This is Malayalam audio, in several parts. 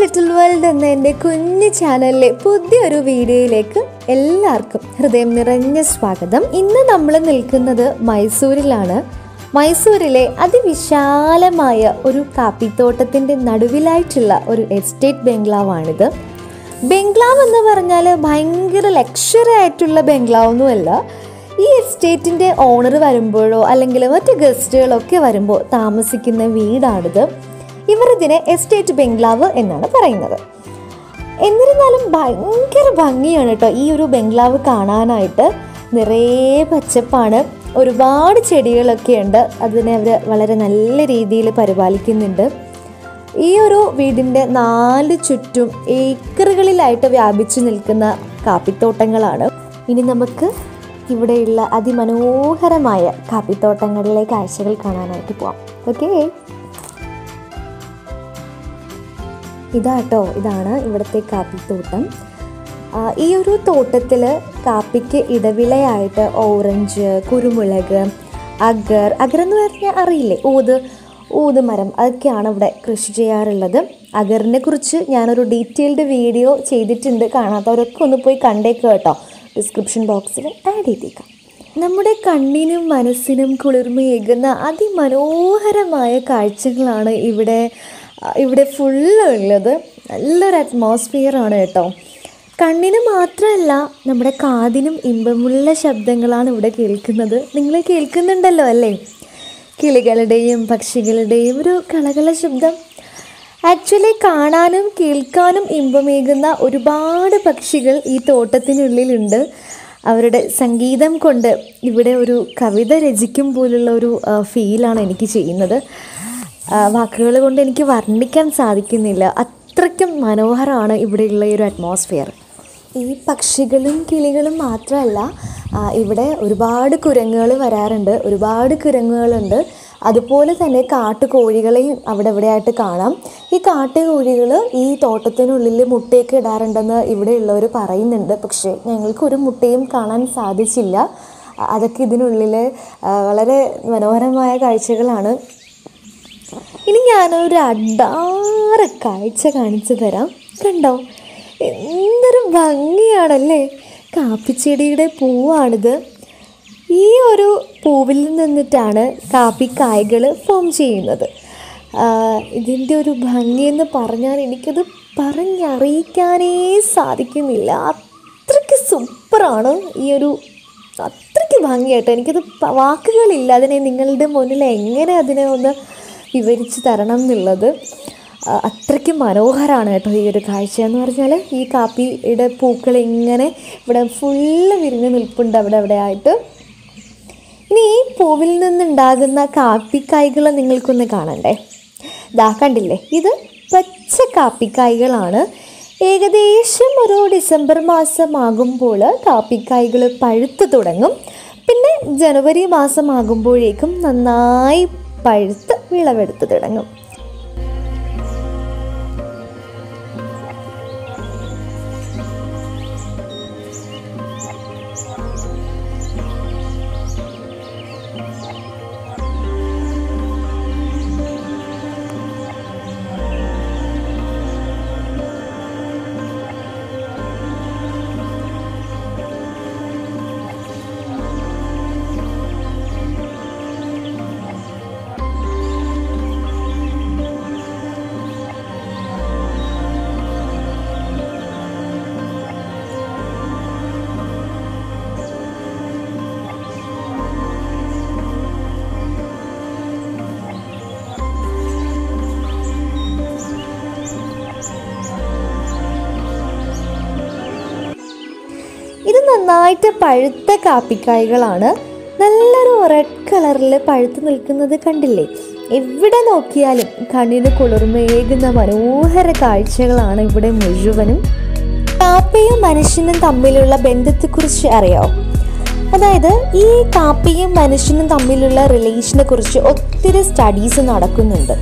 ലിറ്റിൽ വേൾഡ് എന്ന എന്റെ കുഞ്ഞു ചാനലിലെ പുതിയൊരു വീഡിയോയിലേക്ക് എല്ലാവർക്കും ഹൃദയം നിറഞ്ഞ സ്വാഗതം. ഇന്ന് നമ്മൾ നിൽക്കുന്നത് മൈസൂരിലാണ്. മൈസൂരിലെ അതിവിശാലമായ ഒരു കാപ്പിത്തോട്ടത്തിന്റെ നടുവിലായിട്ടുള്ള ഒരു എസ്റ്റേറ്റ് ബംഗ്ലാവാണിത്. ബംഗ്ലാവ് എന്ന് പറഞ്ഞാൽ ഭയങ്കര ലക്ഷറി ആയിട്ടുള്ള ബംഗ്ലാവൊന്നുമല്ല. ഈ എസ്റ്റേറ്റിന്റെ ഓണർ വരുമ്പോഴോ അല്ലെങ്കിൽ മറ്റ് ഗസ്റ്റുകളൊക്കെ വരുമ്പോൾ താമസിക്കുന്ന വീടാണിത്. ഇവർ ഇതിനെ എസ്റ്റേറ്റ് ബംഗ്ലാവ് എന്നാണ് പറയുന്നത്. എന്നിരുന്നാലും ഭയങ്കര ഭംഗിയാണ് കേട്ടോ ഈ ഒരു ബംഗ്ലാവ് കാണാനായിട്ട്. നിറയെ പച്ചപ്പാണ്. ഒരുപാട് ചെടികളൊക്കെ ഉണ്ട്. അതിനെ അവർ വളരെ നല്ല രീതിയിൽ പരിപാലിക്കുന്നുണ്ട്. ഈ ഒരു വീടിന്റെ നാല് ചുറ്റും ഏക്കറുകളിലായിട്ട് വ്യാപിച്ചു നിൽക്കുന്ന കാപ്പിത്തോട്ടങ്ങളാണ്. ഇനി നമുക്ക് ഇവിടെയുള്ള അതിമനോഹരമായ കാപ്പിത്തോട്ടങ്ങളിലെ കാഴ്ചകൾ കാണാനായിട്ട് പോവാം. ഓക്കെ. ഇതാട്ടോ ഇതാണ് ഇവിടുത്തെ കാപ്പിത്തോട്ടം. ഈ ഒരു തോട്ടത്തിൽ കാപ്പിക്ക് ഇടവിളയായിട്ട് ഓറഞ്ച് കുരുമുളക് അഗർ അഗർ എന്ന് പറഞ്ഞാൽ അറിയില്ലേ ഊത് ഊത് മരം അതൊക്കെയാണ് ഇവിടെ കൃഷി ചെയ്യാറുള്ളത്. അഗറിനെ കുറിച്ച് ഞാനൊരു ഡീറ്റെയിൽഡ് വീഡിയോ ചെയ്തിട്ടുണ്ട് കാണാത്തവരൊക്കെ ഒന്ന് പോയി കണ്ടേക്കുക കേട്ടോ. ഡിസ്ക്രിപ്ഷൻ ബോക്സിൽ ആഡ് ചെയ്തേക്കാം. നമ്മുടെ കണ്ണിനും മനസ്സിനും കുളിർമയേകുന്ന അതിമനോഹരമായ കാഴ്ചകളാണ് ഇവിടെ ഇവിടെ ഫുള്ള് ഉള്ളത്. നല്ലൊരു അറ്റ്മോസ്ഫിയർ ആണ് കേട്ടോ. കണ്ണിന് മാത്രമല്ല നമ്മുടെ കാതിനും ഇമ്പമുള്ള ശബ്ദങ്ങളാണ് ഇവിടെ കേൾക്കുന്നത്. നിങ്ങൾ കേൾക്കുന്നുണ്ടല്ലോ അല്ലേ? കിളികളുടെയും പക്ഷികളുടെയും ഒരു കളകള ശബ്ദം. ആക്ച്വലി കാണാനും കേൾക്കാനും ഇമ്പമേകുന്ന ഒരുപാട് പക്ഷികൾ ഈ തോട്ടത്തിനുള്ളിലുണ്ട്. അവരുടെ സംഗീതം കൊണ്ട് ഇവിടെ ഒരു കവിത രചിക്കും പോലുള്ള ഒരു ഫീലാണ് എനിക്ക് ചെയ്യുന്നത്. വാക്കുകൾ കൊണ്ട് എനിക്ക് വർണിക്കാൻ സാധിക്കുന്നില്ല. അത്രയ്ക്കും മനോഹരമാണ് ഇവിടെയുള്ള ഈ ഒരു അറ്റ്മോസ്ഫിയർ ഈ പക്ഷികളും കിളികളും മാത്രമല്ല ഇവിടെ ഒരുപാട് കുരങ്ങുകൾ വരാറുണ്ട് ഒരുപാട് കുരങ്ങുകളുണ്ട്. അതുപോലെ തന്നെ കാട്ടുകോഴികളെയും അവിടെ ഇവിടെയായിട്ട് കാണാം. ഈ കാട്ടുകോഴികൾ ഈ തോട്ടത്തിനുള്ളിൽ മുട്ടയൊക്കെ ഇടാറുണ്ടെന്ന് ഇവിടെയുള്ളവർ പറയുന്നുണ്ട്. പക്ഷേ ഞങ്ങൾക്കൊരു മുട്ടയും കാണാൻ സാധിച്ചില്ല. അതൊക്കെ ഇതിനുള്ളിൽ വളരെ മനോഹരമായ കാഴ്ചകളാണ്. ഇനി ഞാനൊരു അടാറ് കാഴ്ച കാണിച്ചു തരാം. കണ്ടോ? എന്തൊരു ഭംഗിയാണല്ലേ. കാപ്പിച്ചെടിയുടെ പൂവാണിത്. ഈ ഒരു പൂവിൽ നിന്നിട്ടാണ് കായകൾ ഫോം ചെയ്യുന്നത്. ഇതിന്റെ ഒരു ഭംഗിയെന്ന് പറഞ്ഞാൽ എനിക്കത് പറഞ്ഞറിയിക്കാനേ സാധിക്കുന്നില്ല. അത്രയ്ക്ക് സൂപ്പറാണ് ഈ ഒരു അത്രയ്ക്ക് ഭംഗിയായിട്ട്. എനിക്കത് വാക്കുകളില്ല. അതിനെ നിങ്ങളുടെ മുന്നിൽ എങ്ങനെ അതിനെ ഒന്ന് വിവരിച്ച് തരണം എന്നുള്ളത്. അത്രയ്ക്ക് മനോഹരമാണ് കേട്ടോ ഈ ഒരു കാഴ്ച എന്ന് പറഞ്ഞാൽ ഈ കാപ്പിയുടെ പൂക്കൾ ഇങ്ങനെ ഇവിടെ ഫുള്ള് വിരിഞ്ഞ് നിൽപ്പുണ്ട് അവിടെ അവിടെ ആയിട്ട്. ഇനി ഈ പൂവിൽ നിന്നുണ്ടാകുന്ന കാപ്പിക്കായ്കൾ നിങ്ങൾക്കൊന്ന് കാണണ്ടേ? ദാ കണ്ടില്ലേ? ഇത് പച്ച കാപ്പിക്കായ്കളാണ്. ഏകദേശം ഒരു ഡിസംബർ മാസമാകുമ്പോൾ കാപ്പിക്കായ്കൾ പഴുത്ത് തുടങ്ങും. പിന്നെ ജനുവരി മാസമാകുമ്പോഴേക്കും നന്നായി പഴുത്ത് വിളവെടുത്ത് തുടങ്ങും. നന്നായിട്ട് പഴുത്ത കാപ്പിക്കായകളാണ് നല്ലൊരു റെഡ് കളറിൽ പഴുത്ത് നിൽക്കുന്നത് കണ്ടില്ലേ? എവിടെ നോക്കിയാലും കണ്ണിന് കുളിർമയേകുന്ന മനോഹര കാഴ്ചകളാണ് ഇവിടെ മുഴുവനും. കാപ്പിയും മനുഷ്യനും തമ്മിലുള്ള ബന്ധത്തെക്കുറിച്ച് അറിയാമോ അതായത് ഈ കാപ്പിയും മനുഷ്യനും തമ്മിലുള്ള റിലേഷനെ കുറിച്ച് ഒത്തിരി സ്റ്റഡീസ് നടക്കുന്നുണ്ട്.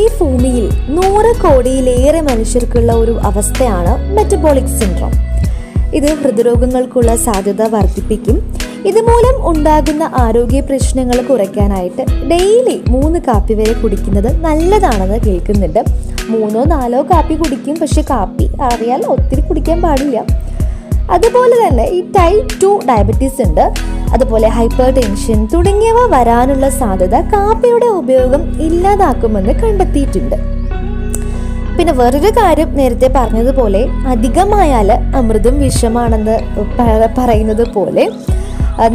ഈ ഭൂമിയിൽ നൂറ് കോടിയിലേറെ മനുഷ്യർക്കുള്ള ഒരു അവസ്ഥയാണ് മെറ്റബോളിക് സിൻഡ്രോം ഇത് ഹൃദ്രോഗങ്ങൾക്കുള്ള സാധ്യത വർദ്ധിപ്പിക്കും. ഇതുമൂലം ഉണ്ടാകുന്ന ആരോഗ്യ പ്രശ്നങ്ങൾ കുറയ്ക്കാനായിട്ട് ഡെയിലി മൂന്ന് കാപ്പി വരെ കുടിക്കുന്നത് നല്ലതാണെന്ന് കേൾക്കുന്നുണ്ട്. മൂന്നോ നാലോ കാപ്പി കുടിക്കും പക്ഷെ കാപ്പി അറിയാൽ ഒത്തിരി കുടിക്കാൻ പാടില്ല. അതുപോലെ തന്നെ ഈ ടൈപ്പ് ടു ഡയബറ്റീസ് ഉണ്ട്. അതുപോലെ ഹൈപ്പർ ടെൻഷൻ തുടങ്ങിയവ വരാനുള്ള സാധ്യത കാപ്പിയുടെ ഉപയോഗം ഇല്ലാതാക്കുമെന്ന് കണ്ടെത്തിയിട്ടുണ്ട്. പിന്നെ വേറൊരു കാര്യം നേരത്തെ പറഞ്ഞതുപോലെ അധികമായാൽ അമൃതും വിഷമാണെന്ന് പറയുന്നത് പോലെ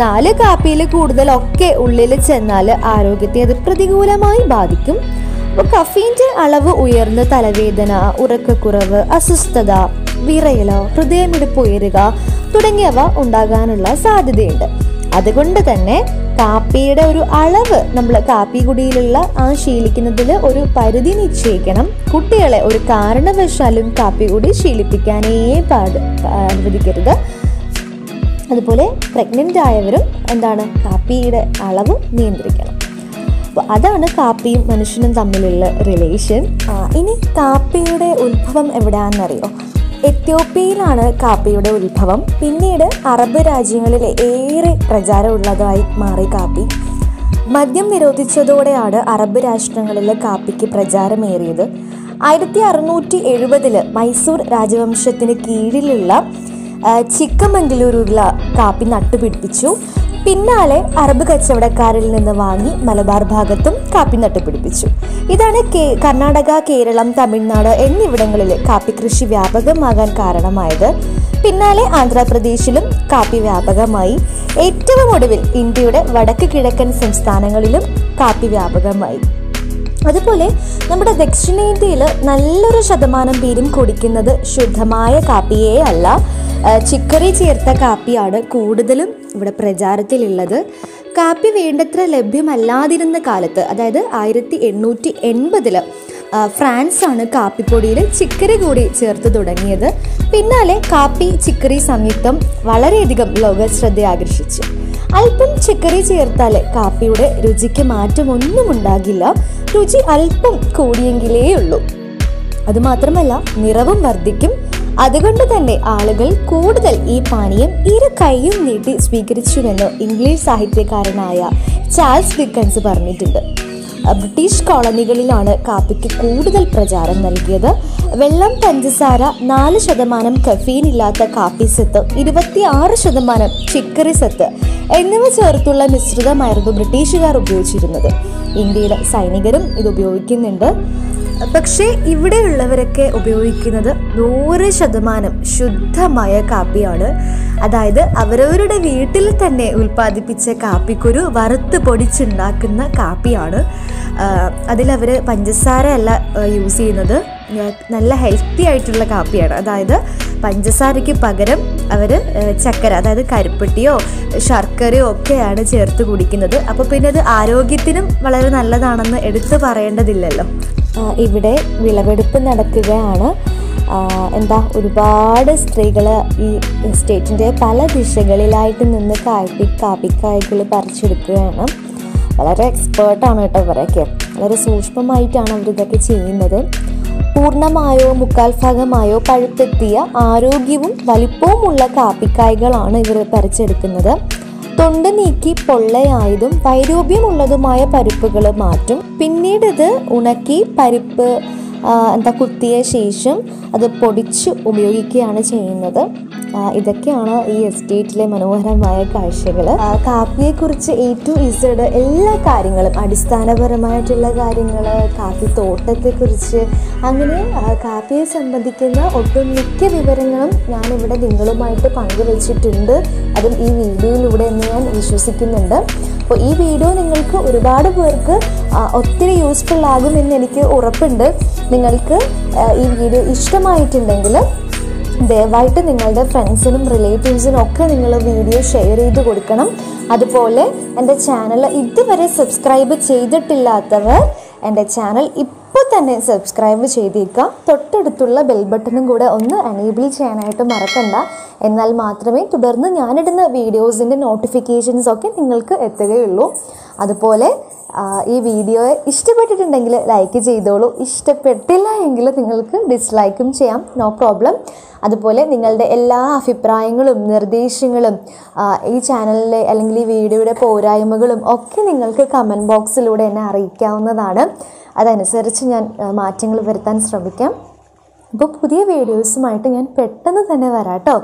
നാല് കാപ്പിയിൽ കൂടുതലൊക്കെ ഉള്ളിൽ ചെന്നാൽ ആരോഗ്യത്തെ അത് പ്രതികൂലമായി ബാധിക്കും. അപ്പോൾ കഫീന്റെ അളവ് ഉയർന്ന് തലവേദന ഉറക്കക്കുറവ് അസ്വസ്ഥത വിറയലോ ഹൃദയമിടിപ്പ് ഉയരുക തുടങ്ങിയവ ഉണ്ടാകാനുള്ള സാധ്യതയുണ്ട്. അതുകൊണ്ട് തന്നെ കാപ്പിയുടെ ഒരു അളവ് നമ്മൾ കാപ്പി കുടിയിലുള്ള ആ ശീലിക്കുന്നതിൽ ഒരു പരിധി നിശ്ചയിക്കണം. കുട്ടികളെ ഒരു കാരണവശാലും കാപ്പി കുടി ശീലിപ്പിക്കാനേ പാട് അനുവദിക്കരുത്. അതുപോലെ പ്രഗ്നന്റ് ആയവരും എന്താണ് കാപ്പിയുടെ അളവ് നിയന്ത്രിക്കണം. അപ്പോൾ അതാണ് കാപ്പിയും മനുഷ്യനും തമ്മിലുള്ള റിലേഷൻ ഇനി കാപ്പിയുടെ ഉത്ഭവം എവിടെയാണെന്നറിയോ? എത്യോപ്യയിലാണ് കാപ്പിയുടെ ഉത്ഭവം. പിന്നീട് അറബ് രാജ്യങ്ങളിൽ ഏറെ പ്രചാരമുള്ളതായി മാറി കാപ്പി. മദ്യം നിരോധിച്ചതോടെയാണ് അറബ് രാഷ്ട്രങ്ങളിൽ കാപ്പിക്ക് പ്രചാരമേറിയത്. ആയിരത്തി അറുന്നൂറ്റി എഴുപതിൽ മൈസൂർ രാജവംശത്തിന് കീഴിലുള്ള ചിക്കമംഗലൂരുള്ള കാപ്പി നട്ടുപിടിപ്പിച്ചു. പിന്നാലെ അറബ് കച്ചവടക്കാരിൽ നിന്ന് വാങ്ങി മലബാർ ഭാഗത്തും കാപ്പി നട്ടുപിടിപ്പിച്ചു. ഇതാണ് കേ കർണാടക കേരളം തമിഴ്നാട് എന്നിവിടങ്ങളിലെ കാപ്പി കൃഷി വ്യാപകമാകാൻ കാരണമായത്. പിന്നാലെ ആന്ധ്രാപ്രദേശിലും കാപ്പി വ്യാപകമായി. ഏറ്റവും ഒടുവിൽ ഇന്ത്യയുടെ വടക്ക് കിഴക്കൻ സംസ്ഥാനങ്ങളിലും കാപ്പി വ്യാപകമായി. അതുപോലെ നമ്മുടെ ദക്ഷിണേന്ത്യയിൽ നല്ലൊരു ശതമാനം പേരും കുടിക്കുന്നത് ശുദ്ധമായ കാപ്പിയേ അല്ല. ചിക്കറി ചേർത്ത കാപ്പിയാണ് കൂടുതലും ഇവിടെ പ്രചാരത്തിലുള്ളത്. കാപ്പി വേണ്ടത്ര ലഭ്യമല്ലാതിരുന്ന കാലത്ത് അതായത് ആയിരത്തി എണ്ണൂറ്റി എൺപതിൽ ഫ്രാൻസാണ് കാപ്പിപ്പൊടിയിൽ ചിക്കറി കൂടി ചേർത്ത് തുടങ്ങിയത്. പിന്നാലെ കാപ്പി ചിക്കറി സംയുക്തം വളരെയധികം ലോക ശ്രദ്ധ ആകർഷിച്ചു അല്പം ചിക്കറി ചേർത്താൽ കാപ്പിയുടെ രുചിക്ക് മാറ്റമൊന്നും ഉണ്ടാകില്ല. രുചി അല്പം കൂടിയെങ്കിലേ ഉള്ളൂ. അതുമാത്രമല്ല നിറവും വർദ്ധിക്കും. അതുകൊണ്ട് തന്നെ ആളുകൾ കൂടുതൽ ഈ പാനീയം ഇരു കൈയും നീട്ടി സ്വീകരിച്ചുവെന്ന് ഇംഗ്ലീഷ് സാഹിത്യകാരനായ ചാൾസ് ഡിക്കൻസ് പറഞ്ഞിട്ടുണ്ട്. ബ്രിട്ടീഷ് കോളനികളിലാണ് കാപ്പിക്ക് കൂടുതൽ പ്രചാരം നൽകിയത്. വെള്ളം പഞ്ചസാര നാല് ശതമാനം കഫീൻ ഇല്ലാത്ത കാപ്പി സത്ത് ഇരുപത്തി ആറ് ശതമാനം ചിക്കറി സത്ത് എന്നിവ ചേർത്തുള്ള മിശ്രിതമായിരുന്നു ബ്രിട്ടീഷുകാർ ഉപയോഗിച്ചിരുന്നത്. ഇന്ത്യയിലെ സൈനികരും ഇത് ഉപയോഗിക്കുന്നുണ്ട്. പക്ഷേ ഇവിടെയുള്ളവരൊക്കെ ഉപയോഗിക്കുന്നത് നൂറ് ശതമാനം ശുദ്ധമായ കാപ്പിയാണ്. അതായത് അവരവരുടെ വീട്ടിൽ തന്നെ ഉൽപ്പാദിപ്പിച്ച കാപ്പിക്കുരു വറുത്ത് പൊടിച്ചുണ്ടാക്കുന്ന കാപ്പിയാണ്. അതിലവർ പഞ്ചസാര അല്ല യൂസ് ചെയ്യുന്നത്. നല്ല ഹെൽത്തി ആയിട്ടുള്ള കാപ്പിയാണ്. അതായത് പഞ്ചസാരയ്ക്ക് പകരം അവർ ചക്കര അതായത് കരിപ്പെട്ടിയോ ശർക്കരയോ ഒക്കെയാണ് ചേർത്ത് കുടിക്കുന്നത്. അപ്പോൾ പിന്നെ അത് ആരോഗ്യത്തിനും വളരെ നല്ലതാണെന്ന് എടുത്തു പറയേണ്ടതില്ലല്ലോ. ഇവിടെ വിളവെടുപ്പ് നടക്കുകയാണ്. എന്താ ഒരുപാട് സ്ത്രീകൾ ഈ സ്റ്റേറ്റിന്റെ പല ദിശകളിലായിട്ട് നിന്ന് കാപ്പി കാപ്പിക്കായ്കൾ പറിച്ചെടുക്കുകയാണ്. വളരെ എക്സ്പേർട്ടാണ് കേട്ടോ ഇവരൊക്കെ. വളരെ സൂക്ഷ്മമായിട്ടാണ് അവരിതൊക്കെ ചെയ്യുന്നത്. പൂർണമായോ മുക്കാൽ ഭാഗമായോ പഴുത്തെത്തിയ ആരോഗ്യവും വലിപ്പവുമുള്ള കാപ്പിക്കായ്കളാണ് ഇവർ പറിച്ചെടുക്കുന്നത്. തൊണ്ട് നീക്കി പൊള്ളയായതും വൈരൂപ്യമുള്ളതുമായ പരിപ്പുകൾ മാറ്റും. പിന്നീട് ഇത് ഉണക്കി പരിപ്പ് എന്താ കുത്തിയ ശേഷം അത് പൊടിച്ച് ഉപയോഗിക്കുകയാണ് ചെയ്യുന്നത്. ഇതൊക്കെയാണ് ഈ എസ്റ്റേറ്റിലെ മനോഹരമായ കാഴ്ചകൾ കാപ്പിയെക്കുറിച്ച് എ ടു ഇസഡ് എല്ലാ കാര്യങ്ങളും അടിസ്ഥാനപരമായിട്ടുള്ള കാര്യങ്ങൾ കാപ്പി തോട്ടത്തെക്കുറിച്ച് അങ്ങനെ കാപ്പിയെ സംബന്ധിക്കുന്ന ഒട്ടുമിക്ക വിവരങ്ങളും ഞാൻ ഇവിടെ നിങ്ങളുമായിട്ട് പങ്കുവച്ചിട്ടുണ്ട്. അതും ഈ വീഡിയോയിലൂടെ എന്ന് ഞാൻ വിശ്വസിക്കുന്നുണ്ട്. അപ്പോൾ ഈ വീഡിയോ നിങ്ങൾക്ക് ഒരുപാട് പേർക്ക് ഒത്തിരി യൂസ്ഫുൾ ആകുമെന്ന് എനിക്ക് ഉറപ്പുണ്ട്. നിങ്ങൾക്ക് ഈ വീഡിയോ ഇഷ്ടമായിട്ടുണ്ടെങ്കിൽ ദയവായിട്ട് നിങ്ങളുടെ ഫ്രണ്ട്സിനും റിലേറ്റീവ്സിനും ഒക്കെ നിങ്ങൾ വീഡിയോ ഷെയർ ചെയ്ത് കൊടുക്കണം. അതുപോലെ എന്റെ ചാനൽ ഇതുവരെ സബ്സ്ക്രൈബ് ചെയ്തിട്ടില്ലാത്തവർ എന്റെ ചാനൽ ഇപ്പോൾ തന്നെ സബ്സ്ക്രൈബ് ചെയ്തേക്കുക. തൊട്ടടുത്തുള്ള ബെൽ ബട്ടണും കൂടെ ഒന്ന് എനേബിൾ ചെയ്യാനായിട്ട് മറക്കണ്ട. എന്നാൽ മാത്രമേ തുടർന്ന് ഞാനിടുന്ന വീഡിയോസിന്റെ നോട്ടിഫിക്കേഷൻസ് ഒക്കെ നിങ്ങൾക്ക് എത്തുകയുള്ളൂ. അതുപോലെ ഈ വീഡിയോ ഇഷ്ടപ്പെട്ടിട്ടുണ്ടെങ്കിൽ ലൈക്ക് ചെയ്തോളൂ. ഇഷ്ടപ്പെട്ടില്ല എങ്കിൽ നിങ്ങൾക്ക് ഡിസ്ലൈക്കും ചെയ്യാം. നോ പ്രോബ്ലം അതുപോലെ നിങ്ങളുടെ എല്ലാ അഭിപ്രായങ്ങളും നിർദ്ദേശങ്ങളും ഈ ചാനലിലെ അല്ലെങ്കിൽ ഈ വീഡിയോയുടെ പോരായ്മകളും ഒക്കെ നിങ്ങൾക്ക് കമന്റ് ബോക്സിലൂടെ എന്നെ അറിയിക്കാവുന്നതാണ്. അതനുസരിച്ച് ഞാൻ മാറ്റങ്ങൾ വരുത്താൻ ശ്രമിക്കാം. അപ്പോൾ പുതിയ വീഡിയോസുമായിട്ട് ഞാൻ പെട്ടെന്ന് തന്നെ വരാം കേട്ടോ.